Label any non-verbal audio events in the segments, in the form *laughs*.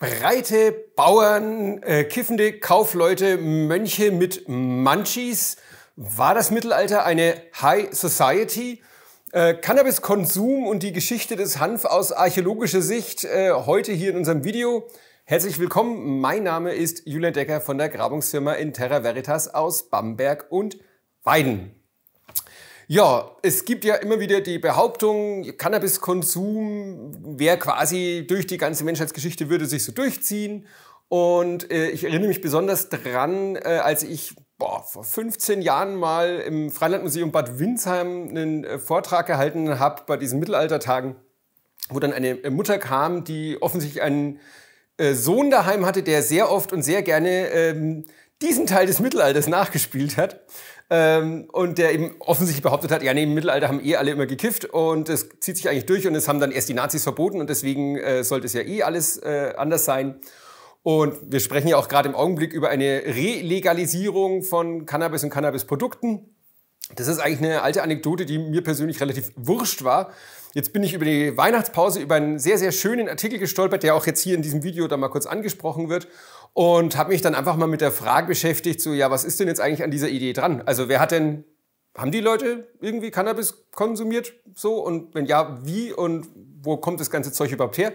Breite Bauern, äh, kiffende Kaufleute, Mönche mit Munchies. War das Mittelalter eine High Society? Äh, Cannabiskonsum und die Geschichte des Hanf aus archäologischer Sicht äh, heute hier in unserem Video. Herzlich willkommen, mein Name ist Julian Decker von der Grabungsfirma in Terra Veritas aus Bamberg und Weiden. Ja, es gibt ja immer wieder die Behauptung, Cannabiskonsum wäre quasi durch die ganze Menschheitsgeschichte würde sich so durchziehen. Und äh, ich erinnere mich besonders dran, äh, als ich boah, vor 15 Jahren mal im Freilandmuseum Bad Windsheim einen äh, Vortrag gehalten habe bei diesen Mittelaltertagen, wo dann eine äh, Mutter kam, die offensichtlich einen äh, Sohn daheim hatte, der sehr oft und sehr gerne ähm, diesen Teil des Mittelalters nachgespielt hat. Ähm, und der eben offensichtlich behauptet hat, ja, nee, im Mittelalter haben eh alle immer gekifft und es zieht sich eigentlich durch und es haben dann erst die Nazis verboten und deswegen äh, sollte es ja eh alles äh, anders sein. Und wir sprechen ja auch gerade im Augenblick über eine Relegalisierung von Cannabis und Cannabisprodukten. Das ist eigentlich eine alte Anekdote, die mir persönlich relativ wurscht war. Jetzt bin ich über die Weihnachtspause über einen sehr, sehr schönen Artikel gestolpert, der auch jetzt hier in diesem Video da mal kurz angesprochen wird und habe mich dann einfach mal mit der Frage beschäftigt, so ja, was ist denn jetzt eigentlich an dieser Idee dran? Also wer hat denn, haben die Leute irgendwie Cannabis konsumiert so und wenn ja, wie und wo kommt das ganze Zeug überhaupt her?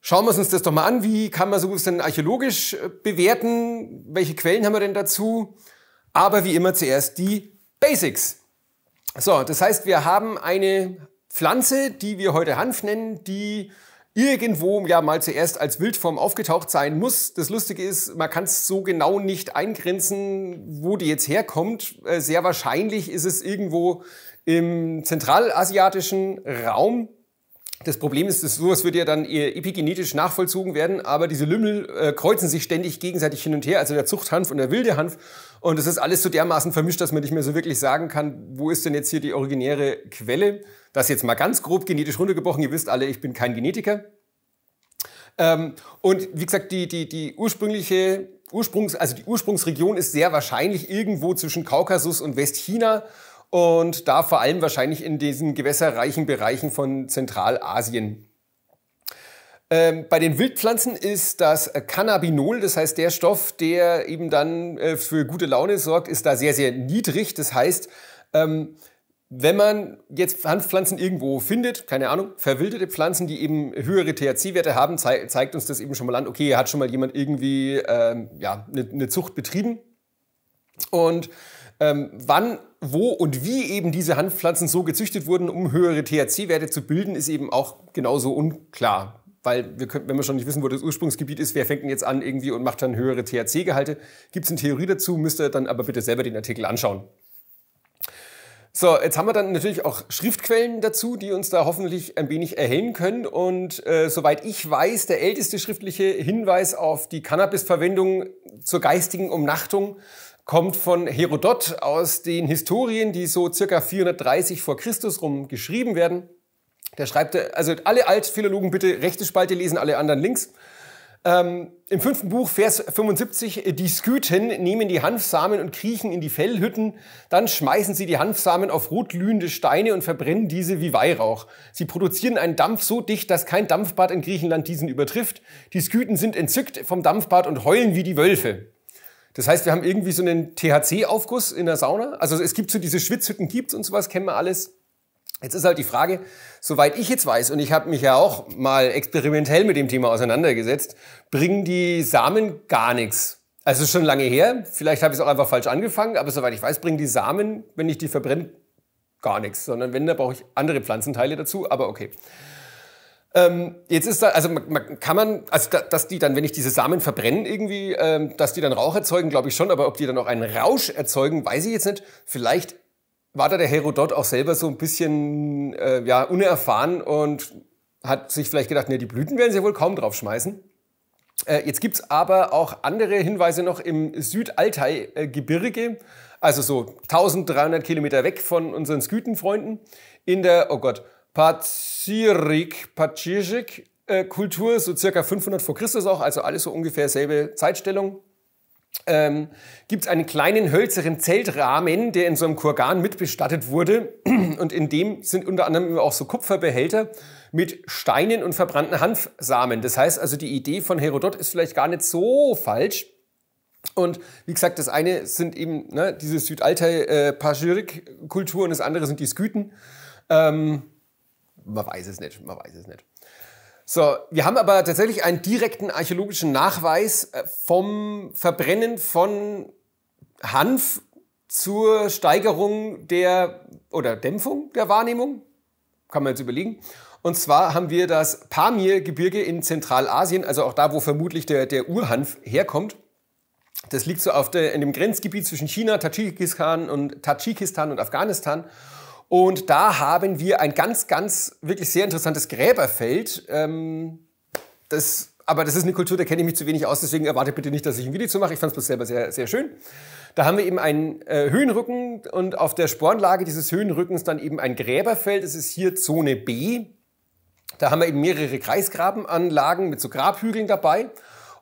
Schauen wir uns das doch mal an. Wie kann man sowas denn archäologisch äh, bewerten? Welche Quellen haben wir denn dazu? Aber wie immer zuerst die Basics. So, das heißt, wir haben eine Pflanze, die wir heute Hanf nennen, die irgendwo ja mal zuerst als Wildform aufgetaucht sein muss. Das Lustige ist, man kann es so genau nicht eingrenzen, wo die jetzt herkommt. Äh, sehr wahrscheinlich ist es irgendwo im zentralasiatischen Raum. Das Problem ist, dass sowas wird ja dann epigenetisch nachvollzogen werden, aber diese Lümmel äh, kreuzen sich ständig gegenseitig hin und her, also der Zuchthanf und der wilde Hanf. Und das ist alles so dermaßen vermischt, dass man nicht mehr so wirklich sagen kann, wo ist denn jetzt hier die originäre Quelle. Das jetzt mal ganz grob genetisch runtergebrochen. Ihr wisst alle, ich bin kein Genetiker. Ähm, und wie gesagt, die, die, die ursprüngliche Ursprungs, also die Ursprungsregion ist sehr wahrscheinlich irgendwo zwischen Kaukasus und Westchina und da vor allem wahrscheinlich in diesen gewässerreichen Bereichen von Zentralasien. Ähm, bei den Wildpflanzen ist das Cannabinol, das heißt der Stoff, der eben dann äh, für gute Laune sorgt, ist da sehr, sehr niedrig. Das heißt, ähm, wenn man jetzt Hanfpflanzen irgendwo findet, keine Ahnung, verwilderte Pflanzen, die eben höhere THC-Werte haben, zei zeigt uns das eben schon mal an, okay, hat schon mal jemand irgendwie ähm, ja, eine, eine Zucht betrieben. Und ähm, wann, wo und wie eben diese Hanfpflanzen so gezüchtet wurden, um höhere THC-Werte zu bilden, ist eben auch genauso unklar. Weil wir können, wenn wir schon nicht wissen, wo das Ursprungsgebiet ist, wer fängt denn jetzt an irgendwie und macht dann höhere THC-Gehalte? Gibt es eine Theorie dazu, müsst ihr dann aber bitte selber den Artikel anschauen. So, jetzt haben wir dann natürlich auch Schriftquellen dazu, die uns da hoffentlich ein wenig erhellen können. Und äh, soweit ich weiß, der älteste schriftliche Hinweis auf die Cannabisverwendung zur geistigen Umnachtung kommt von Herodot aus den Historien, die so circa 430 vor Christus rum geschrieben werden. Der schreibt, also alle Altphilologen bitte rechte Spalte lesen, alle anderen links. Ähm, Im fünften Buch, Vers 75, die Skythen nehmen die Hanfsamen und kriechen in die Fellhütten, dann schmeißen sie die Hanfsamen auf rotglühende Steine und verbrennen diese wie Weihrauch. Sie produzieren einen Dampf so dicht, dass kein Dampfbad in Griechenland diesen übertrifft. Die Skythen sind entzückt vom Dampfbad und heulen wie die Wölfe. Das heißt, wir haben irgendwie so einen THC-Aufguss in der Sauna. Also es gibt so diese Schwitzhütten, gibt's und sowas, kennen wir alles. Jetzt ist halt die Frage, soweit ich jetzt weiß, und ich habe mich ja auch mal experimentell mit dem Thema auseinandergesetzt, bringen die Samen gar nichts. Also schon lange her, vielleicht habe ich es auch einfach falsch angefangen, aber soweit ich weiß, bringen die Samen, wenn ich die verbrenne, gar nichts, sondern wenn, da brauche ich andere Pflanzenteile dazu, aber okay. Ähm, jetzt ist da, also man, kann man, also da, dass die dann, wenn ich diese Samen verbrenne irgendwie, ähm, dass die dann Rauch erzeugen, glaube ich schon, aber ob die dann auch einen Rausch erzeugen, weiß ich jetzt nicht. Vielleicht war da der Herodot auch selber so ein bisschen äh, ja, unerfahren und hat sich vielleicht gedacht, ne, die Blüten werden sie wohl kaum draufschmeißen. Äh, jetzt gibt's aber auch andere Hinweise noch im Südaltai-Gebirge, also so 1300 Kilometer weg von unseren Skütenfreunden, in der, oh Gott, Pazirik, Pazirik äh, Kultur, so circa 500 vor Christus auch, also alles so ungefähr selbe Zeitstellung ähm, gibt es einen kleinen hölzeren Zeltrahmen, der in so einem Kurgan mitbestattet wurde. *clears throat* Und in dem sind unter anderem auch so Kupferbehälter mit Steinen und verbrannten Hanfsamen. Das heißt also, die Idee von Herodot ist vielleicht gar nicht so falsch. Und wie gesagt, das eine sind eben ne, diese Südaltai-Paschirik-Kultur und das andere sind die Skythen. Ähm, man weiß es nicht, man weiß es nicht. So, wir haben aber tatsächlich einen direkten archäologischen Nachweis äh, vom Verbrennen von Hanf zur Steigerung der oder Dämpfung der Wahrnehmung. Kann man jetzt überlegen. Und zwar haben wir das Pamir-Gebirge in Zentralasien, also auch da, wo vermutlich der, der Urhanf herkommt. Das liegt so auf der, in dem Grenzgebiet zwischen China, Tadschikistan und, Tadschikistan und Afghanistan. Und da haben wir ein ganz, ganz wirklich sehr interessantes Gräberfeld. Ähm, das, aber das ist eine Kultur, da kenne ich mich zu wenig aus, deswegen erwarte bitte nicht, dass ich ein Video zu mache. Ich fand es bloß selber sehr, sehr schön. Da haben wir eben einen äh, Höhenrücken und auf der Spornlage dieses Höhenrückens dann eben ein Gräberfeld. Das ist hier Zone B. Da haben wir eben mehrere Kreisgrabenanlagen mit so Grabhügeln dabei.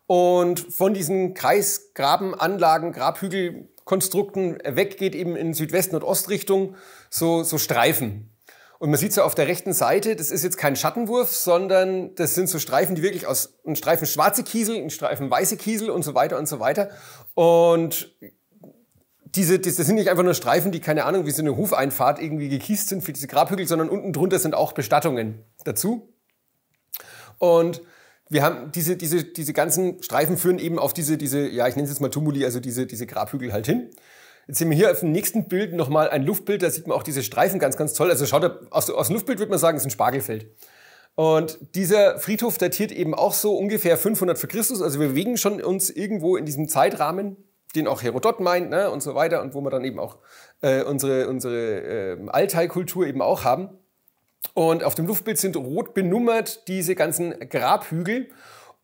Und von diesen Kreisgrabenanlagen, Grabhügelkonstrukten weg geht eben in Südwest- und Ostrichtung so, so Streifen. Und man sieht so auf der rechten Seite, das ist jetzt kein Schattenwurf, sondern das sind so Streifen, die wirklich aus einem Streifen schwarze Kiesel, ein Streifen weiße Kiesel und so weiter und so weiter. Und diese, das sind nicht einfach nur Streifen, die keine Ahnung, wie so eine Hufeinfahrt irgendwie gekiest sind für diese Grabhügel, sondern unten drunter sind auch Bestattungen dazu. Und wir haben diese, diese, diese ganzen Streifen führen eben auf diese, diese, ja, ich nenne es jetzt mal Tumuli, also diese, diese Grabhügel halt hin. Jetzt sehen wir hier auf dem nächsten Bild nochmal ein Luftbild, da sieht man auch diese Streifen ganz, ganz toll. Also schaut, aus, aus dem Luftbild würde man sagen, es ist ein Spargelfeld. Und dieser Friedhof datiert eben auch so ungefähr 500 vor Christus. Also wir bewegen schon uns irgendwo in diesem Zeitrahmen, den auch Herodot meint ne, und so weiter und wo wir dann eben auch äh, unsere, unsere äh, Altai-Kultur eben auch haben. Und auf dem Luftbild sind rot benummert diese ganzen Grabhügel.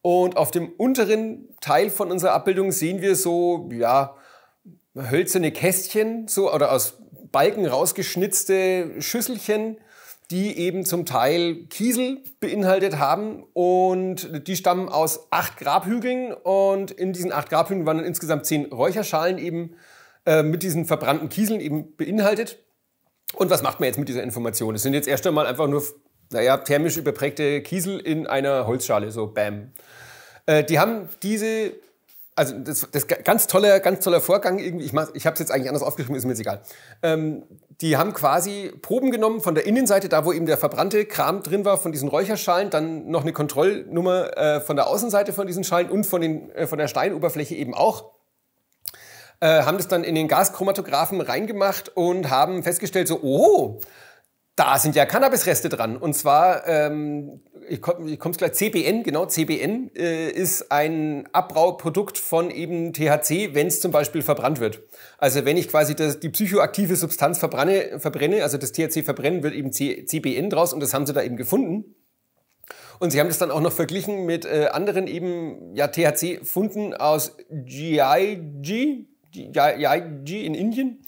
Und auf dem unteren Teil von unserer Abbildung sehen wir so, ja, hölzerne Kästchen, so, oder aus Balken rausgeschnitzte Schüsselchen, die eben zum Teil Kiesel beinhaltet haben und die stammen aus acht Grabhügeln und in diesen acht Grabhügeln waren dann insgesamt zehn Räucherschalen eben äh, mit diesen verbrannten Kieseln eben beinhaltet. Und was macht man jetzt mit dieser Information? Es sind jetzt erst einmal einfach nur, naja, thermisch überprägte Kiesel in einer Holzschale, so bam. Äh, die haben diese, also das, das ganz toller, ganz toller Vorgang irgendwie. Ich, mach, ich habe es jetzt eigentlich anders aufgeschrieben, ist mir jetzt egal. Ähm, die haben quasi Proben genommen von der Innenseite, da wo eben der verbrannte Kram drin war, von diesen Räucherschalen, dann noch eine Kontrollnummer äh, von der Außenseite von diesen Schalen und von, den, äh, von der Steinoberfläche eben auch äh, haben das dann in den Gaschromatographen reingemacht und haben festgestellt, so, oh, da sind ja Cannabisreste dran. Und zwar, ähm, ich komme ich komm's gleich, CBN, genau, CBN äh, ist ein Abbrauprodukt von eben THC, wenn es zum Beispiel verbrannt wird. Also wenn ich quasi das, die psychoaktive Substanz verbrenne, verbrenne, also das THC verbrennen, wird eben C, CBN draus und das haben sie da eben gefunden. Und sie haben das dann auch noch verglichen mit äh, anderen eben ja, THC-Funden aus GIG, Yaiji in Indien,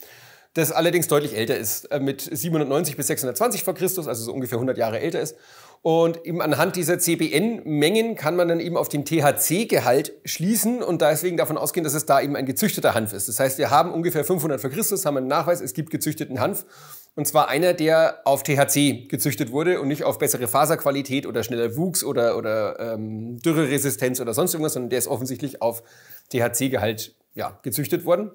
das allerdings deutlich älter ist, äh, mit 790 bis 620 vor Christus, also so ungefähr 100 Jahre älter ist. Und eben anhand dieser CBN-Mengen kann man dann eben auf den THC-Gehalt schließen und deswegen davon ausgehen, dass es da eben ein gezüchteter Hanf ist. Das heißt, wir haben ungefähr 500 vor Christus, haben einen Nachweis, es gibt gezüchteten Hanf. Und zwar einer, der auf THC gezüchtet wurde und nicht auf bessere Faserqualität oder schneller Wuchs oder, oder ähm, Dürreresistenz oder sonst irgendwas, sondern der ist offensichtlich auf THC-Gehalt ja, gezüchtet worden.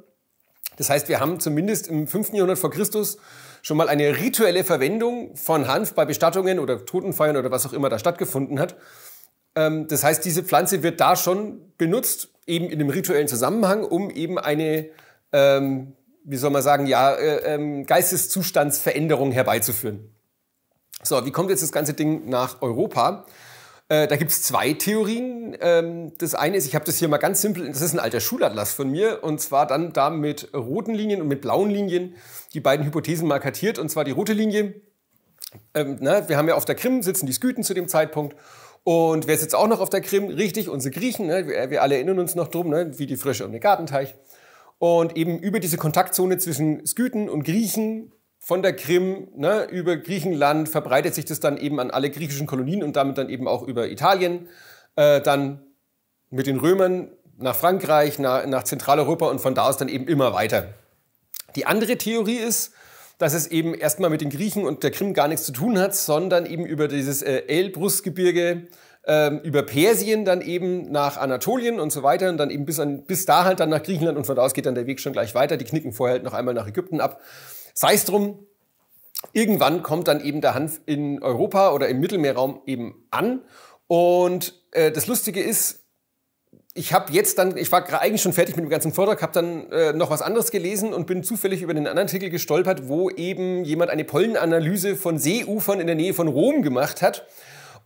Das heißt, wir haben zumindest im 5. Jahrhundert vor Christus schon mal eine rituelle Verwendung von Hanf bei Bestattungen oder Totenfeiern oder was auch immer da stattgefunden hat. Ähm, das heißt, diese Pflanze wird da schon benutzt, eben in einem rituellen Zusammenhang, um eben eine, ähm, wie soll man sagen, ja, äh, ähm, Geisteszustandsveränderung herbeizuführen. So, wie kommt jetzt das ganze Ding nach Europa? Äh, da gibt es zwei Theorien. Ähm, das eine ist, ich habe das hier mal ganz simpel, das ist ein alter Schulatlas von mir, und zwar dann da mit roten Linien und mit blauen Linien die beiden Hypothesen mal kartiert. Und zwar die rote Linie, ähm, na, wir haben ja auf der Krim sitzen die Skythen zu dem Zeitpunkt. Und wer sitzt auch noch auf der Krim? Richtig, unsere Griechen. Ne? Wir, wir, alle erinnern uns noch drum, ne? wie die Frösche um den Gartenteich. Und eben über diese Kontaktzone zwischen Skythen und Griechen von der Krim ne, über Griechenland verbreitet sich das dann eben an alle griechischen Kolonien und damit dann eben auch über Italien, äh, dann mit den Römern nach Frankreich, nach, nach Zentraleuropa und von da aus dann eben immer weiter. Die andere Theorie ist, dass es eben erstmal mit den Griechen und der Krim gar nichts zu tun hat, sondern eben über dieses äh, Elbrusgebirge, ähm, über Persien dann eben nach Anatolien und so weiter und dann eben bis, an, bis da halt dann nach Griechenland und von da aus geht dann der Weg schon gleich weiter. Die knicken vorher halt noch einmal nach Ägypten ab. Sei es drum, irgendwann kommt dann eben der Hanf in Europa oder im Mittelmeerraum eben an und äh, das Lustige ist, ich habe jetzt dann, ich war eigentlich schon fertig mit dem ganzen Vortrag, habe dann äh, noch was anderes gelesen und bin zufällig über den anderen Artikel gestolpert, wo eben jemand eine Pollenanalyse von Seeufern in der Nähe von Rom gemacht hat.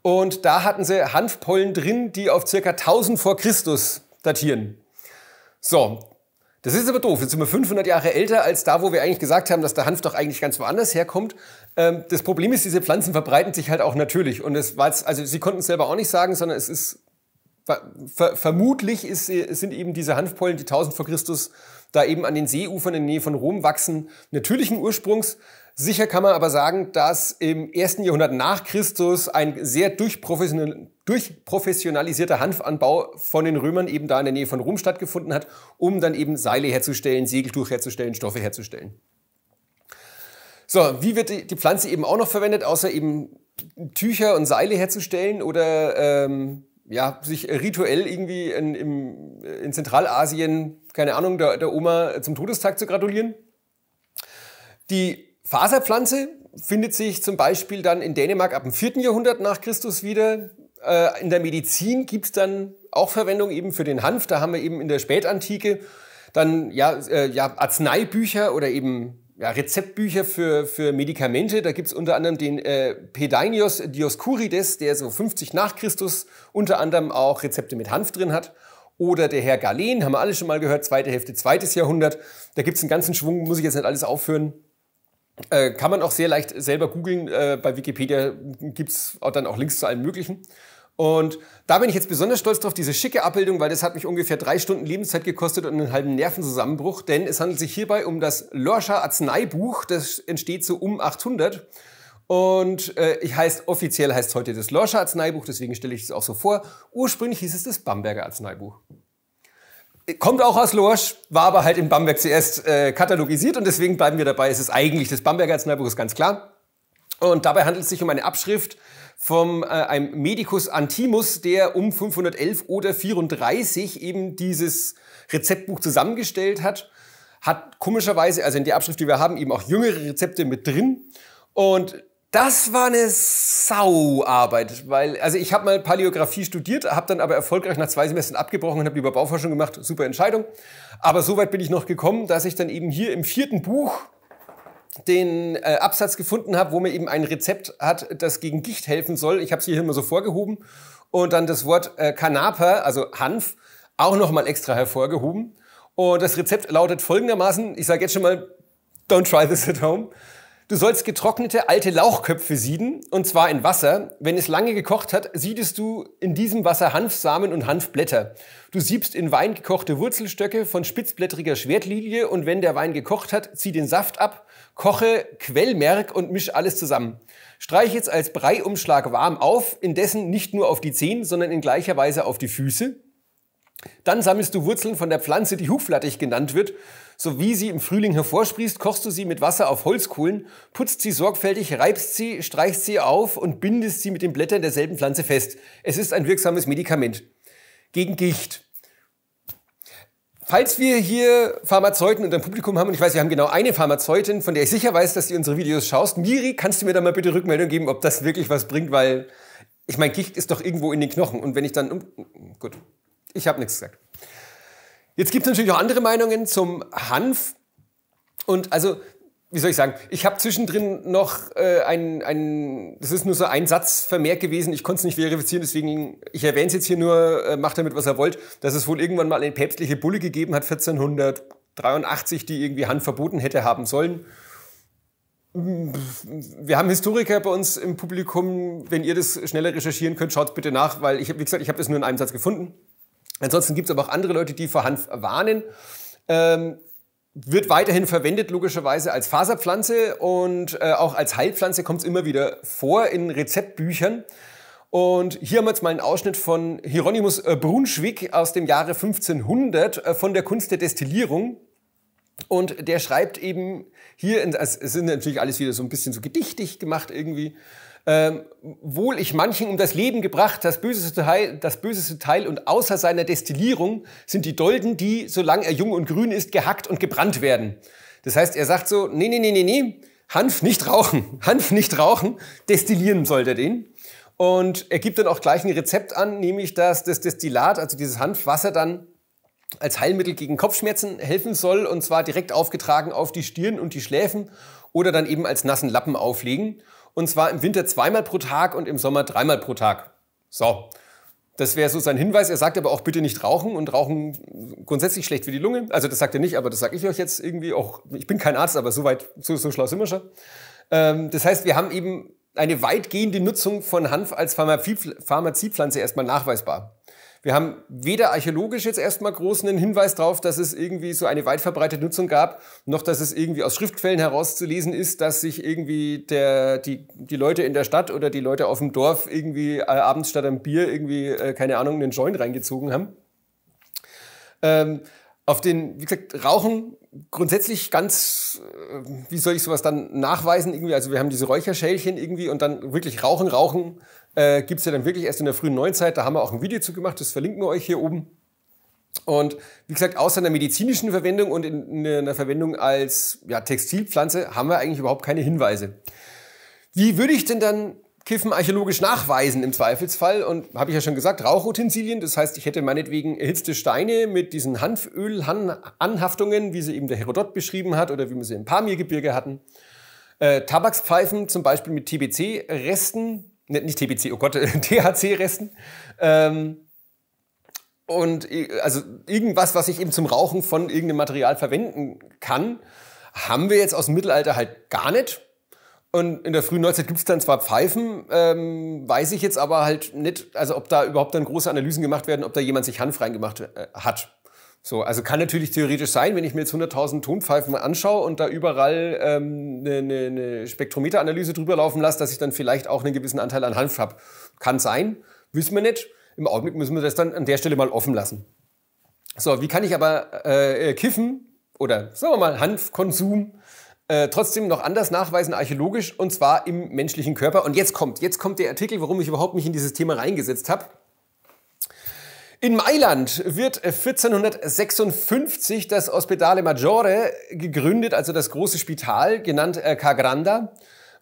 Und da hatten sie Hanfpollen drin, die auf circa 1000 vor Christus datieren. So, das ist aber doof. Jetzt sind wir 500 Jahre älter als da, wo wir eigentlich gesagt haben, dass der Hanf doch eigentlich ganz woanders herkommt. Ähm, das Problem ist, diese Pflanzen verbreiten sich halt auch natürlich. Und es war also sie konnten es selber auch nicht sagen, sondern es ist ver vermutlich ist, sind eben diese Hanfpollen, die 1000 vor Christus da eben an den Seeufern in der Nähe von Rom wachsen, natürlichen Ursprungs. Sicher kann man aber sagen, dass im ersten Jahrhundert nach Christus ein sehr durchprofessionalisierter Hanfanbau von den Römern eben da in der Nähe von Rom stattgefunden hat, um dann eben Seile herzustellen, Segeltuch herzustellen, Stoffe herzustellen. So, wie wird die Pflanze eben auch noch verwendet, außer eben Tücher und Seile herzustellen oder ähm, ja, sich rituell irgendwie in, im, in Zentralasien, keine Ahnung, der, der Oma zum Todestag zu gratulieren? Die Faserpflanze findet sich zum Beispiel dann in Dänemark ab dem 4. Jahrhundert nach Christus wieder. Äh, in der Medizin gibt's dann auch Verwendung eben für den Hanf. Da haben wir eben in der Spätantike dann ja, äh, ja Arzneibücher oder eben ja, Rezeptbücher für, für Medikamente. Da gibt's unter anderem den äh, Pedainios Dioskurides, der so 50 nach Christus unter anderem auch Rezepte mit Hanf drin hat. Oder der Herr Galen, haben wir alle schon mal gehört, zweite Hälfte, zweites Jahrhundert. Da gibt's einen ganzen Schwung, muss ich jetzt nicht alles aufführen. Äh, kann man auch sehr leicht selber googeln. Äh, bei Wikipedia gibt's auch dann auch Links zu allem Möglichen. Und da bin ich jetzt besonders stolz drauf, diese schicke Abbildung, weil das hat mich ungefähr drei Stunden Lebenszeit gekostet und einen halben Nervenzusammenbruch, denn es handelt sich hierbei um das Lorscher Arzneibuch, das entsteht so um 800 und äh, ich heißt, offiziell heißt heute das Lorscher Arzneibuch, deswegen stelle ich es auch so vor. Ursprünglich hieß es das Bamberger Arzneibuch. Kommt auch aus Lorsch, war aber halt in Bamberg zuerst äh, katalogisiert und deswegen bleiben wir dabei. Es ist eigentlich das Bamberger Arzneibuch, ist ganz klar. Und dabei handelt es sich um eine Abschrift vom äh, einem Medicus Antimus, der um 511 oder 34 eben dieses Rezeptbuch zusammengestellt hat. Hat komischerweise, also in der Abschrift, die wir haben, eben auch jüngere Rezepte mit drin. Und das war eine Sauarbeit, weil also ich habe mal Paläographie studiert, habe dann aber erfolgreich nach zwei Semestern abgebrochen und habe lieber Bauforschung gemacht. Super Entscheidung. Aber so weit bin ich noch gekommen, dass ich dann eben hier im vierten Buch den äh, Absatz gefunden habe, wo mir eben ein Rezept hat, das gegen Gicht helfen soll. Ich habe es hier immer so vorgehoben und dann das Wort äh, Kanapa, also Hanf, auch noch mal extra hervorgehoben. Und das Rezept lautet folgendermaßen, ich sage jetzt schon mal, don't try this at home. Du sollst getrocknete alte Lauchköpfe sieden, und zwar in Wasser. Wenn es lange gekocht hat, siedest du in diesem Wasser Hanfsamen und Hanfblätter. Du siebst in Wein gekochte Wurzelstöcke von spitzblättriger Schwertlilie und wenn der Wein gekocht hat, zieh den Saft ab, koche Quellmerk und misch alles zusammen. Streich jetzt als Breiumschlag warm auf, indessen nicht nur auf die Zehen, sondern in gleicher Weise auf die Füße. Dann sammelst du Wurzeln von der Pflanze, die Huflattig genannt wird. So wie sie im Frühling hervorsprießt, kochst du sie mit Wasser auf Holzkohlen, putzt sie sorgfältig, reibst sie, streichst sie auf und bindest sie mit den Blättern derselben Pflanze fest. Es ist ein wirksames Medikament. Gegen Gicht. Falls wir hier Pharmazeuten unter dem Publikum haben, und ich weiß, wir haben genau eine Pharmazeutin, von der ich sicher weiß, dass du unsere Videos schaust. Miri, kannst du mir da mal bitte Rückmeldung geben, ob das wirklich was bringt, weil ich meine, Gicht ist doch irgendwo in den Knochen. Und wenn ich dann... Gut, ich habe nichts gesagt. Jetzt gibt es natürlich auch andere Meinungen zum Hanf. Und also, wie soll ich sagen, ich habe zwischendrin noch äh, ein, ein, das ist nur so ein Satzvermerk gewesen, ich konnte es nicht verifizieren, deswegen, ich erwähne es jetzt hier nur, äh, macht damit, was er wollt, dass es wohl irgendwann mal eine päpstliche Bulle gegeben hat, 1483, die irgendwie Hanf verboten hätte haben sollen. Wir haben Historiker bei uns im Publikum. Wenn ihr das schneller recherchieren könnt, schaut bitte nach, weil ich, wie gesagt, ich habe das nur in einem Satz gefunden. Ansonsten gibt es aber auch andere Leute, die vor Hanf warnen. Ähm, wird weiterhin verwendet, logischerweise als Faserpflanze und äh, auch als Heilpflanze kommt es immer wieder vor in Rezeptbüchern. Und hier haben wir jetzt mal einen Ausschnitt von Hieronymus äh, Brunschwig aus dem Jahre 1500 äh, von der Kunst der Destillierung. Und der schreibt eben hier, es sind natürlich alles wieder so ein bisschen so gedichtig gemacht irgendwie, ähm, wohl ich manchen um das Leben gebracht, das böseste, Teil, das böseste Teil und außer seiner Destillierung sind die Dolden, die, solange er jung und grün ist, gehackt und gebrannt werden. Das heißt, er sagt so, nee, nee, nee, nee, nee, Hanf nicht rauchen, *laughs* Hanf nicht rauchen, destillieren sollte er den. Und er gibt dann auch gleich ein Rezept an, nämlich dass das Destillat, also dieses Hanfwasser dann als Heilmittel gegen Kopfschmerzen helfen soll und zwar direkt aufgetragen auf die Stirn und die Schläfen oder dann eben als nassen Lappen auflegen. Und zwar im Winter zweimal pro Tag und im Sommer dreimal pro Tag. So. Das wäre so sein Hinweis. Er sagt aber auch bitte nicht rauchen und rauchen grundsätzlich schlecht für die Lunge. Also das sagt er nicht, aber das sage ich euch jetzt irgendwie auch. Ich bin kein Arzt, aber so weit, so, so schlau sind wir schon. Ähm, das heißt, wir haben eben eine weitgehende Nutzung von Hanf als Pharmaziepflanze erstmal nachweisbar. Wir haben weder archäologisch jetzt erstmal großen Hinweis darauf, dass es irgendwie so eine weit verbreitete Nutzung gab, noch dass es irgendwie aus Schriftquellen herauszulesen ist, dass sich irgendwie der, die, die Leute in der Stadt oder die Leute auf dem Dorf irgendwie äh, abends statt am Bier irgendwie, äh, keine Ahnung, einen Joint reingezogen haben. Ähm, auf den, wie gesagt, Rauchen grundsätzlich ganz, äh, wie soll ich sowas dann nachweisen irgendwie? Also wir haben diese Räucherschälchen irgendwie und dann wirklich Rauchen, Rauchen äh, gibt ja dann wirklich erst in der frühen Neuzeit. Da haben wir auch ein Video zu gemacht, das verlinken wir euch hier oben. Und wie gesagt, außer einer medizinischen Verwendung und in einer Verwendung als ja, Textilpflanze haben wir eigentlich überhaupt keine Hinweise. Wie würde ich denn dann Kiffen archäologisch nachweisen im Zweifelsfall. Und habe ich ja schon gesagt, Rauchutensilien. Das heißt, ich hätte meinetwegen erhitzte Steine mit diesen Hanföl-Anhaftungen, wie sie eben der Herodot beschrieben hat oder wie wir sie im Pamirgebirge hatten. Äh, Tabakspfeifen zum Beispiel mit TBC-Resten, nicht, nicht TBC, oh Gott, *laughs* THC-Resten. Ähm, und also irgendwas, was ich eben zum Rauchen von irgendeinem Material verwenden kann, haben wir jetzt aus dem Mittelalter halt gar nicht. Und in der frühen Neuzeit gibt es dann zwar Pfeifen, ähm, weiß ich jetzt aber halt nicht, also ob da überhaupt dann große Analysen gemacht werden, ob da jemand sich Hanf reingemacht äh, hat. So, also kann natürlich theoretisch sein, wenn ich mir jetzt 100.000 Tonpfeifen anschaue und da überall ähm, eine, eine, eine Spektrometeranalyse drüber laufen lasse, dass ich dann vielleicht auch einen gewissen Anteil an Hanf habe. Kann sein, wissen wir nicht. Im Augenblick müssen wir das dann an der Stelle mal offen lassen. So, wie kann ich aber äh, kiffen oder sagen wir mal Hanfkonsum äh, trotzdem noch anders nachweisen, archäologisch, und zwar im menschlichen Körper. Und jetzt kommt, jetzt kommt der Artikel, warum ich überhaupt mich in dieses Thema reingesetzt habe. In Mailand wird 1456 das Ospedale Maggiore gegründet, also das große Spital, genannt äh, Cagranda.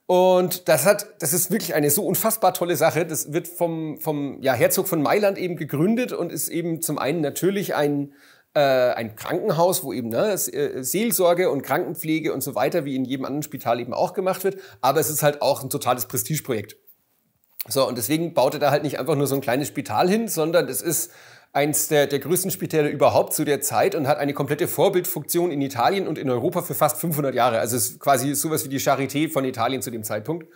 Und das hat, das ist wirklich eine so unfassbar tolle Sache. Das wird vom, vom ja, Herzog von Mailand eben gegründet und ist eben zum einen natürlich ein, ein Krankenhaus, wo eben ne, äh, Seelsorge und Krankenpflege und so weiter, wie in jedem anderen Spital eben auch gemacht wird. Aber es ist halt auch ein totales Prestigeprojekt. So, und deswegen baut er da halt nicht einfach nur so ein kleines Spital hin, sondern es ist eins der, der größten Spitäle überhaupt zu der Zeit und hat eine komplette Vorbildfunktion in Italien und in Europa für fast 500 Jahre. Also es ist quasi sowas wie die Charité von Italien zu dem Zeitpunkt.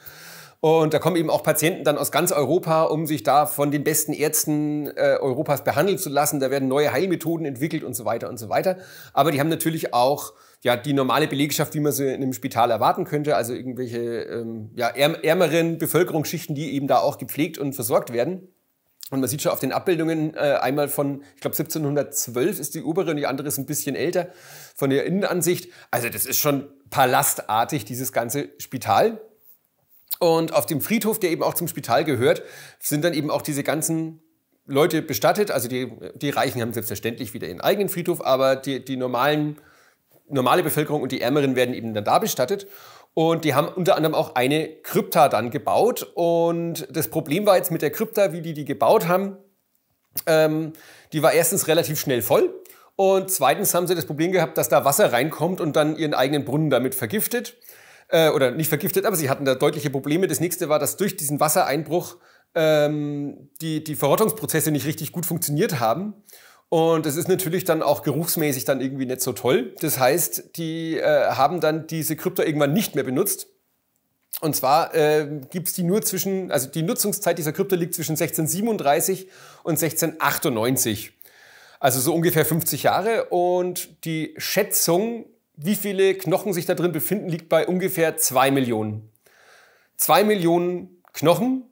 Und da kommen eben auch Patienten dann aus ganz Europa, um sich da von den besten Ärzten äh, Europas behandeln zu lassen. Da werden neue Heilmethoden entwickelt und so weiter und so weiter. Aber die haben natürlich auch ja, die normale Belegschaft, wie man sie in einem Spital erwarten könnte, also irgendwelche ähm, ja, ärmeren Bevölkerungsschichten, die eben da auch gepflegt und versorgt werden. Und man sieht schon auf den Abbildungen äh, einmal von, ich glaube 1712 ist die obere und die andere ist ein bisschen älter, von der Innenansicht. Also das ist schon palastartig, dieses ganze Spital. Und auf dem Friedhof, der eben auch zum Spital gehört, sind dann eben auch diese ganzen Leute bestattet. Also die, die Reichen haben selbstverständlich wieder ihren eigenen Friedhof, aber die, die normalen, normale Bevölkerung und die Ärmeren werden eben dann da bestattet. Und die haben unter anderem auch eine Krypta dann gebaut. Und das Problem war jetzt mit der Krypta, wie die die gebaut haben, ähm, die war erstens relativ schnell voll. Und zweitens haben sie das Problem gehabt, dass da Wasser reinkommt und dann ihren eigenen Brunnen damit vergiftet äh, oder nicht vergiftet, aber sie hatten da deutliche Probleme. Das nächste war, dass durch diesen Wassereinbruch ähm, die, die Verrottungsprozesse nicht richtig gut funktioniert haben. Und es ist natürlich dann auch geruchsmäßig dann irgendwie nicht so toll. Das heißt, die äh, haben dann diese Krypta irgendwann nicht mehr benutzt. Und zwar äh, gibt die nur zwischen, also die Nutzungszeit dieser Krypta liegt zwischen 1637 und 1698. Also so ungefähr 50 Jahre. Und die Schätzung wie viele Knochen sich da drin befinden, liegt bei ungefähr zwei Millionen. Zwei Millionen Knochen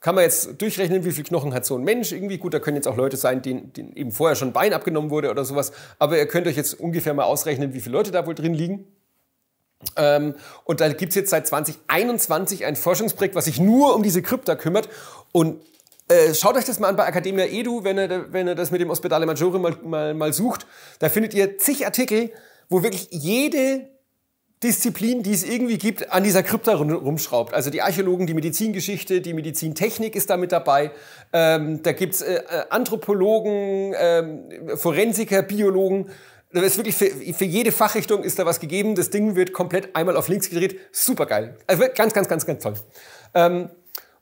kann man jetzt durchrechnen, wie viel Knochen hat so ein Mensch irgendwie. Gut, da können jetzt auch Leute sein, denen, denen eben vorher schon ein Bein abgenommen wurde oder sowas. Aber ihr könnt euch jetzt ungefähr mal ausrechnen, wie viele Leute da wohl drin liegen. Ähm, und da gibt es jetzt seit 2021 ein Forschungsprojekt, was sich nur um diese Krypta kümmert. Und äh, schaut euch das mal an bei Academia Edu, wenn ihr, wenn ihr das mit dem Ospedale Maggiore mal, mal, mal sucht. Da findet ihr zig Artikel, wo wirklich jede Disziplin, die es irgendwie gibt, an dieser Krypta rumschraubt. Also die Archäologen, die Medizingeschichte, die Medizintechnik ist da mit dabei. Ähm, da gibt's äh, äh Anthropologen, ähm, Forensiker, Biologen. Da ist wirklich für, für jede Fachrichtung ist da was gegeben. Das Ding wird komplett einmal auf links gedreht. Super geil. Also ganz, ganz, ganz, ganz toll. Ähm,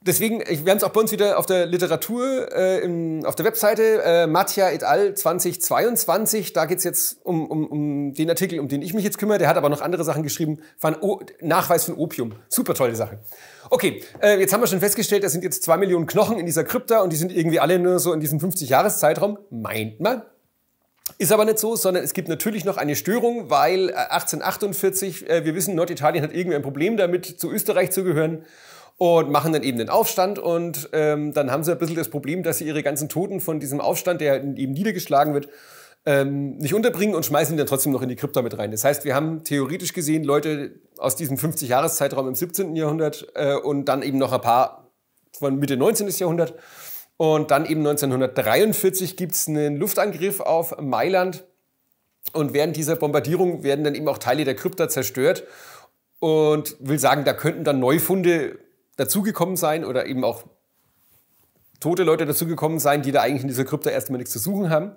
deswegen, wir haben es auch bei uns wieder auf der Literatur, äh, in, auf der Webseite, äh, Matja et al. 2022. Da geht's jetzt um, um, um den Artikel, um den ich mich jetzt kümmere. Der hat aber noch andere Sachen geschrieben. Von o Nachweis von Opium. Super tolle Sache. Okay, äh, jetzt haben wir schon festgestellt, da sind jetzt zwei Millionen Knochen in dieser Krypta und die sind irgendwie alle nur so in diesem 50-Jahres-Zeitraum. Meint man. Ist aber nicht so, sondern es gibt natürlich noch eine Störung, weil 1848, äh, äh, wir wissen, Norditalien hat irgendwie ein Problem damit, zu Österreich zu gehören und machen dann eben den Aufstand und ähm, dann haben sie ein bisschen das Problem, dass sie ihre ganzen Toten von diesem Aufstand, der eben niedergeschlagen wird, ähm, nicht unterbringen und schmeißen ihn dann trotzdem noch in die Krypta mit rein. Das heißt, wir haben theoretisch gesehen Leute aus diesem 50-Jahres-Zeitraum im 17. Jahrhundert äh, und dann eben noch ein paar von Mitte 19. Jahrhundert. Und dann eben 1943 gibt es einen Luftangriff auf Mailand. Und während dieser Bombardierung werden dann eben auch Teile der Krypta zerstört. Und will sagen, da könnten dann Neufunde dazugekommen sein oder eben auch tote Leute dazugekommen sein, die da eigentlich in dieser Krypta erstmal nichts zu suchen haben.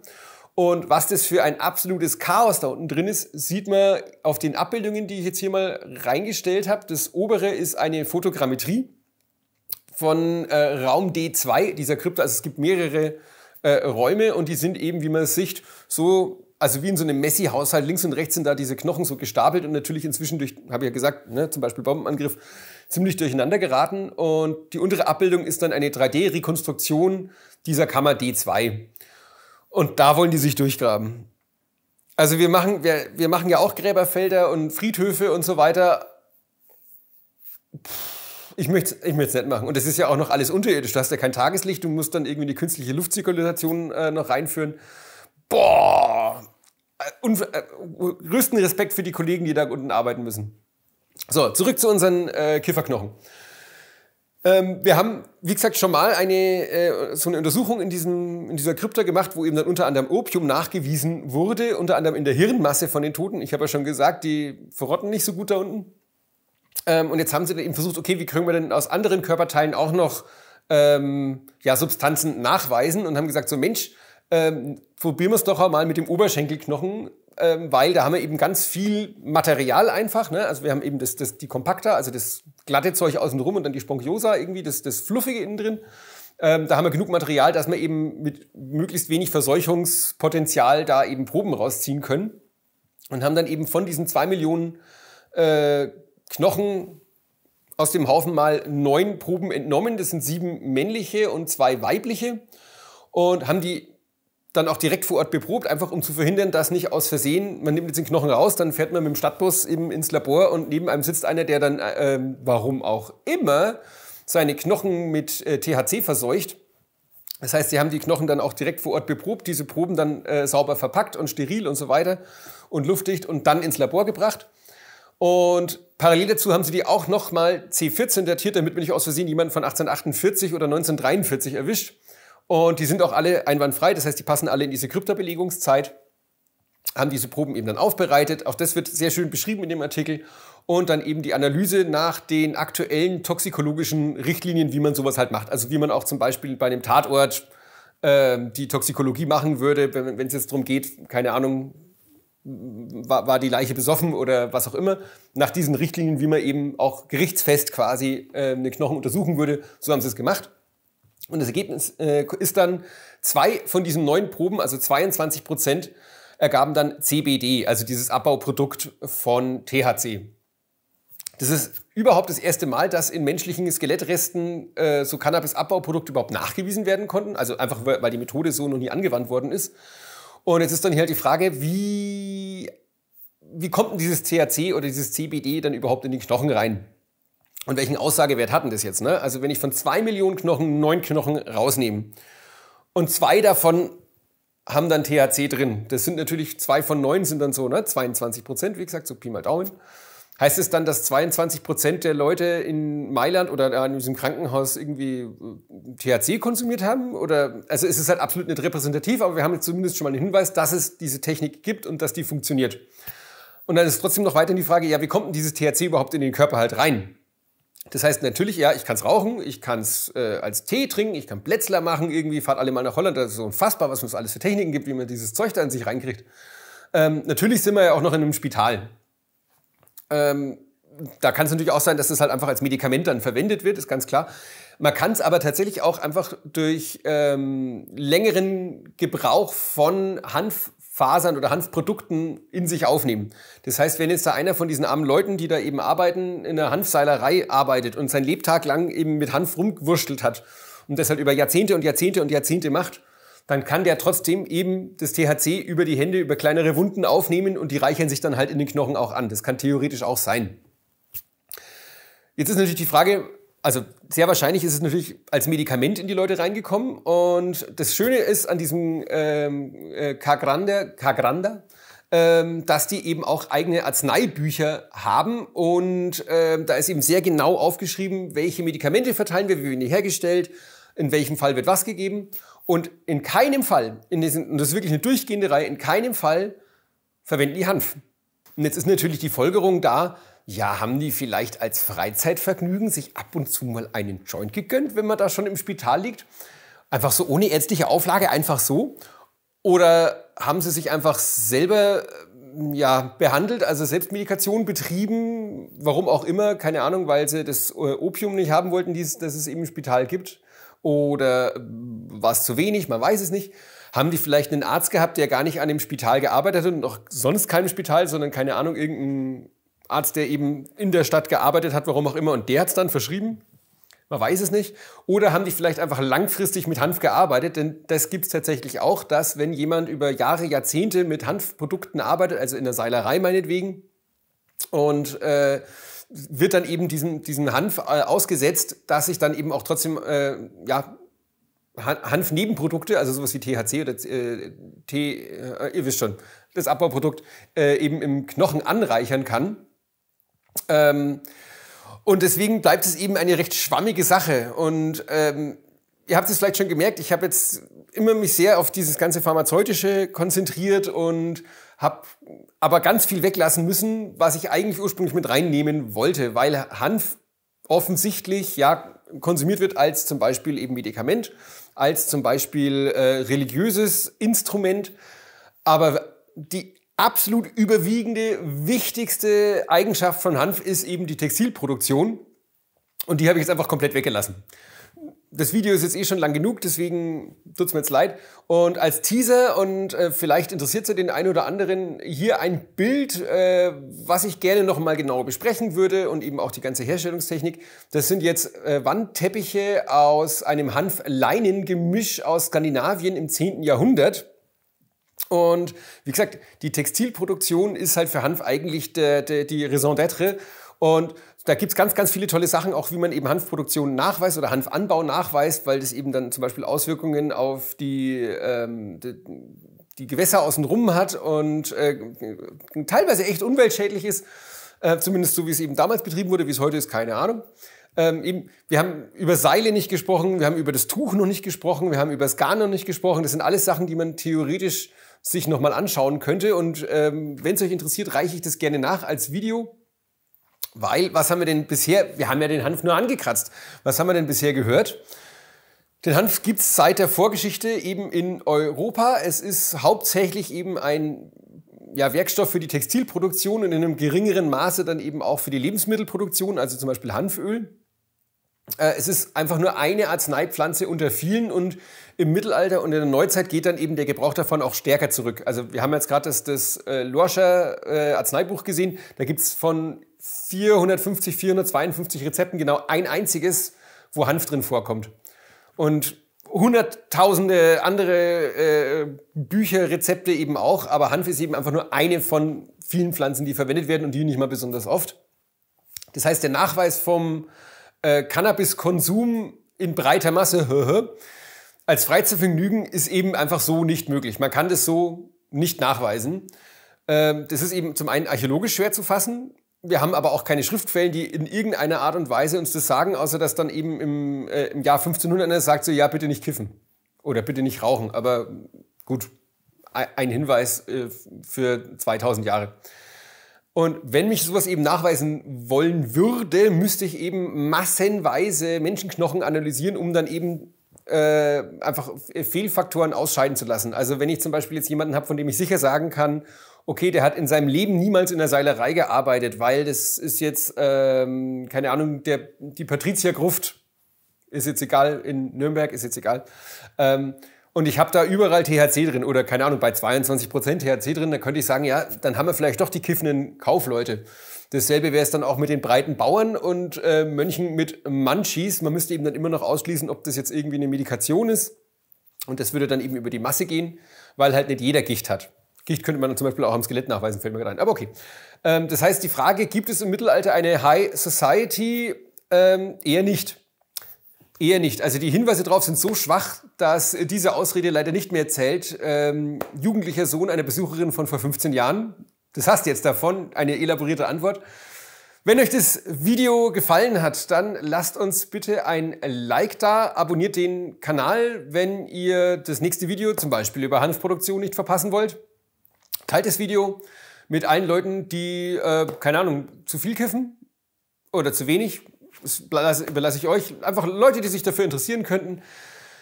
Und was das für ein absolutes Chaos da unten drin ist, sieht man auf den Abbildungen, die ich jetzt hier mal reingestellt habe. Das obere ist eine Fotogrammetrie von äh, Raum D2 dieser Krypta. Also es gibt mehrere äh, Räume und die sind eben, wie man es sieht, so also wie in so einem Messi-Haushalt, links und rechts sind da diese Knochen so gestapelt und natürlich inzwischen durch, habe ich ja gesagt, ne, zum Beispiel Bombenangriff, ziemlich durcheinander geraten. Und die untere Abbildung ist dann eine 3D-Rekonstruktion dieser Kammer D2. Und da wollen die sich durchgraben. Also wir machen, wir, wir machen ja auch Gräberfelder und Friedhöfe und so weiter. Ich möchte ich es nicht machen. Und das ist ja auch noch alles unterirdisch. Du hast ja kein Tageslicht, du musst dann irgendwie die künstliche Luftzirkulation äh, noch reinführen. Boah! Äh, äh, größten Respekt für die Kollegen, die da unten arbeiten müssen. So, zurück zu unseren äh, Kifferknochen. Ähm, wir haben, wie gesagt, schon mal eine, äh, so eine Untersuchung in, diesem, in dieser Krypta gemacht, wo eben dann unter anderem Opium nachgewiesen wurde, unter anderem in der Hirnmasse von den Toten. Ich habe ja schon gesagt, die verrotten nicht so gut da unten. Ähm, und jetzt haben sie dann eben versucht, okay, wie können wir denn aus anderen Körperteilen auch noch ähm, ja, Substanzen nachweisen und haben gesagt, so Mensch, ähm, probieren wir es doch einmal mit dem Oberschenkelknochen ähm, weil da haben wir eben ganz viel Material einfach. Ne? Also wir haben eben das, das, die Kompakta, also das glatte Zeug außenrum und dann die Sponchiosa irgendwie, das, das Fluffige innen drin. Ähm, da haben wir genug Material, dass wir eben mit möglichst wenig Verseuchungspotenzial da eben Proben rausziehen können. Und haben dann eben von diesen zwei Millionen äh, Knochen aus dem Haufen mal neun Proben entnommen. Das sind sieben männliche und zwei weibliche. Und haben die dann auch direkt vor Ort beprobt, einfach um zu verhindern, dass nicht aus Versehen, man nimmt jetzt den Knochen raus, dann fährt man mit dem Stadtbus eben ins Labor und neben einem sitzt einer, der dann, äh, warum auch immer, seine Knochen mit äh, THC verseucht. Das heißt, sie haben die Knochen dann auch direkt vor Ort beprobt, diese Proben dann äh, sauber verpackt und steril und so weiter und luftdicht und dann ins Labor gebracht. Und parallel dazu haben sie die auch nochmal C14 datiert, damit man nicht aus Versehen jemanden von 1848 oder 1943 erwischt. Und die sind auch alle einwandfrei, das heißt, die passen alle in diese Kryptobelegungszeit, haben diese Proben eben dann aufbereitet. Auch das wird sehr schön beschrieben in dem Artikel. Und dann eben die Analyse nach den aktuellen toxikologischen Richtlinien, wie man sowas halt macht. Also wie man auch zum Beispiel bei einem Tatort äh, die Toxikologie machen würde, wenn es jetzt darum geht, keine Ahnung, war, war die Leiche besoffen oder was auch immer. Nach diesen Richtlinien, wie man eben auch gerichtsfest quasi äh, eine Knochen untersuchen würde, so haben sie es gemacht. Und das Ergebnis äh, ist dann, zwei von diesen neun Proben, also 22 Prozent, ergaben dann CBD, also dieses Abbauprodukt von THC. Das ist überhaupt das erste Mal, dass in menschlichen Skelettresten äh, so Cannabis-Abbauprodukte überhaupt nachgewiesen werden konnten. Also einfach, weil die Methode so noch nie angewandt worden ist. Und jetzt ist dann hier halt die Frage, wie, wie kommt denn dieses THC oder dieses CBD dann überhaupt in die Knochen rein? Und welchen Aussagewert hatten das jetzt? Ne? Also wenn ich von zwei Millionen Knochen neun Knochen rausnehme und zwei davon haben dann THC drin. Das sind natürlich zwei von neun sind dann so ne? 22 Prozent, wie gesagt, so Pi mal Daumen. Heißt es dann, dass 22 Prozent der Leute in Mailand oder in diesem Krankenhaus irgendwie äh, THC konsumiert haben? Oder, also es ist halt absolut nicht repräsentativ, aber wir haben jetzt zumindest schon mal einen Hinweis, dass es diese Technik gibt und dass die funktioniert. Und dann ist trotzdem noch weiterhin die Frage, ja, wie kommt denn dieses THC überhaupt in den Körper halt rein? Das heißt natürlich, ja, ich kann es rauchen, ich kann es äh, als Tee trinken, ich kann Plätzler machen irgendwie, fahrt alle mal nach Holland, das ist unfassbar, was es alles für Techniken gibt, wie man dieses Zeug da in sich reinkriegt. Ähm, natürlich sind wir ja auch noch in einem Spital. Ähm, da kann es natürlich auch sein, dass das halt einfach als Medikament dann verwendet wird, ist ganz klar. Man kann es aber tatsächlich auch einfach durch ähm, längeren Gebrauch von Hanffasern oder Hanfprodukten in sich aufnehmen. Das heißt, wenn jetzt da einer von diesen armen Leuten, die da eben arbeiten, in einer Hanfseilerei arbeitet und sein Lebtag lang eben mit Hanf rumgewurschtelt hat und das halt über Jahrzehnte und Jahrzehnte und Jahrzehnte macht, dann kann der trotzdem eben das THC über die Hände, über kleinere Wunden aufnehmen und die reichern sich dann halt in den Knochen auch an. Das kann theoretisch auch sein. Jetzt ist natürlich die Frage, also sehr wahrscheinlich ist es natürlich als Medikament in die Leute reingekommen. Und das Schöne ist an diesem ähm, äh, Kagranda, ähm, dass die eben auch eigene Arzneibücher haben. Und ähm, da ist eben sehr genau aufgeschrieben, welche Medikamente verteilen wir, wie werden die hergestellt, in welchem Fall wird was gegeben. Und in keinem Fall, in diesen, und das ist wirklich eine durchgehende Reihe, in keinem Fall verwenden die Hanf. Und jetzt ist natürlich die Folgerung da, ja, haben die vielleicht als Freizeitvergnügen sich ab und zu mal einen Joint gegönnt, wenn man da schon im Spital liegt? Einfach so ohne ärztliche Auflage, einfach so? Oder haben sie sich einfach selber äh, ja, behandelt, also Selbstmedikation betrieben, warum auch immer, keine Ahnung, weil sie das äh, Opium nicht haben wollten, das es eben im Spital gibt? Oder war es zu wenig? Man weiß es nicht. Haben die vielleicht einen Arzt gehabt, der gar nicht an dem Spital gearbeitet hat und noch sonst keinem Spital, sondern keine Ahnung, irgendein Arzt, der eben in der Stadt gearbeitet hat, warum auch immer, und der hat es dann verschrieben? Man weiß es nicht. Oder haben die vielleicht einfach langfristig mit Hanf gearbeitet? Denn das gibt es tatsächlich auch, dass wenn jemand über Jahre, Jahrzehnte mit Hanfprodukten arbeitet, also in der Seilerei meinetwegen, und äh, wird dann eben diesen, diesen Hanf äh, ausgesetzt, dass sich dann eben auch trotzdem äh, ja, Hanfnebenprodukte, also sowas wie THC oder äh, T, äh, ihr wisst schon, das Abbauprodukt, äh, eben im Knochen anreichern kann. Ähm, und deswegen bleibt es eben eine recht schwammige Sache. Und ähm, ihr habt es vielleicht schon gemerkt, ich habe jetzt immer mich sehr auf dieses ganze Pharmazeutische konzentriert und habe aber ganz viel weglassen müssen, was ich eigentlich ursprünglich mit reinnehmen wollte, weil Hanf offensichtlich ja konsumiert wird als zum Beispiel eben Medikament, als zum Beispiel äh, religiöses Instrument. Aber die absolut überwiegende, wichtigste Eigenschaft von Hanf ist eben die Textilproduktion. Und die habe ich jetzt einfach komplett weggelassen das Video ist jetzt eh schon lang genug, deswegen tut's mir jetzt leid. Und als Teaser und äh, vielleicht interessiert ja den einen oder anderen hier ein Bild, äh, was ich gerne noch mal genauer besprechen würde und eben auch die ganze Herstellungstechnik. Das sind jetzt äh, Wandteppiche aus einem Hanf-Leinen-Gemisch aus Skandinavien im 10. Jahrhundert. Und wie gesagt, die Textilproduktion ist halt für Hanf eigentlich der, der, die Raison d'être. Und da gibt's ganz, ganz viele tolle Sachen, auch wie man eben Hanfproduktion nachweist oder Hanfanbau nachweist, weil das eben dann zum Beispiel Auswirkungen auf die, ähm, die, die Gewässer außenrum hat und äh, teilweise echt umweltschädlich ist, äh, zumindest so wie es eben damals betrieben wurde, wie es heute ist, keine Ahnung. Ähm, eben, wir haben über Seile nicht gesprochen, wir haben über das Tuch noch nicht gesprochen, wir haben über das Garn noch nicht gesprochen. Das sind alles Sachen, die man theoretisch sich nochmal anschauen könnte. Und ähm, wenn es euch interessiert, reiche ich das gerne nach als Video. Weil, was haben wir denn bisher, wir haben ja den Hanf nur angekratzt. Was haben wir denn bisher gehört? Den Hanf gibt's seit der Vorgeschichte eben in Europa. Es ist hauptsächlich eben ein ja, Werkstoff für die Textilproduktion und in einem geringeren Maße dann eben auch für die Lebensmittelproduktion, also zum Beispiel Hanföl. Äh, es ist einfach nur eine Arzneipflanze unter vielen und im Mittelalter und in der Neuzeit geht dann eben der Gebrauch davon auch stärker zurück. Also wir haben jetzt gerade das, das äh, Lorscher äh, Arzneibuch gesehen. Da gibt's von 450, 452 Rezepten genau ein einziges, wo Hanf drin vorkommt. Und hunderttausende andere äh, Bücher, Rezepte eben auch, aber Hanf ist eben einfach nur eine von vielen Pflanzen, die verwendet werden und die nicht mal besonders oft. Das heißt, der Nachweis vom äh, Cannabiskonsum in breiter Masse *laughs* als Freizeitvergnügen ist eben einfach so nicht möglich. Man kann das so nicht nachweisen. Ähm, das ist eben zum einen archäologisch schwer zu fassen. Wir haben aber auch keine Schriftquellen, die in irgendeiner Art und Weise uns das sagen, außer dass dann eben im, äh, im Jahr 1500 einer sagt so, ja, bitte nicht kiffen oder bitte nicht rauchen. Aber gut, ein Hinweis äh, für 2000 Jahre. Und wenn mich sowas eben nachweisen wollen würde, müsste ich eben massenweise Menschenknochen analysieren, um dann eben äh, einfach Fehlfaktoren ausscheiden zu lassen. Also wenn ich zum Beispiel jetzt jemanden habe, von dem ich sicher sagen kann, okay, der hat in seinem Leben niemals in der Seilerei gearbeitet, weil das ist jetzt, ähm, keine Ahnung, der, die Patrizier Gruft ist jetzt egal, in Nürnberg ist jetzt egal. Ähm, und ich habe da überall THC drin oder keine Ahnung, bei 22% THC drin, da könnte ich sagen, ja, dann haben wir vielleicht doch die kiffenden Kaufleute. Dasselbe wäre es dann auch mit den breiten Bauern und äh, Mönchen mit Munchies. Man müsste eben dann immer noch ausschließen, ob das jetzt irgendwie eine Medikation ist. Und das würde dann eben über die Masse gehen, weil halt nicht jeder Gicht hat. Gicht könnte man zum Beispiel auch am Skelett nachweisen, fällt mir gerade ein. Aber okay. Ähm, das heißt, die Frage, gibt es im Mittelalter eine High Society? Ähm, eher nicht. Eher nicht. Also die Hinweise darauf sind so schwach, dass diese Ausrede leider nicht mehr zählt. Ähm, jugendlicher Sohn einer Besucherin von vor 15 Jahren. Das hast jetzt davon, eine elaborierte Antwort. Wenn euch das Video gefallen hat, dann lasst uns bitte ein Like da, abonniert den Kanal, wenn ihr das nächste Video zum Beispiel über Hanfproduktion nicht verpassen wollt. Teilt das Video mit allen Leuten, die, äh, keine Ahnung, zu viel kiffen oder zu wenig das überlasse ich euch. Einfach Leute, die sich dafür interessieren könnten.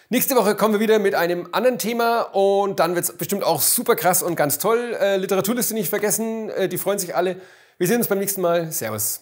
Nächste Woche kommen wir wieder mit einem anderen Thema und dann wird es bestimmt auch super krass und ganz toll. Äh, Literaturliste nicht vergessen, äh, die freuen sich alle. Wir sehen uns beim nächsten Mal. Servus.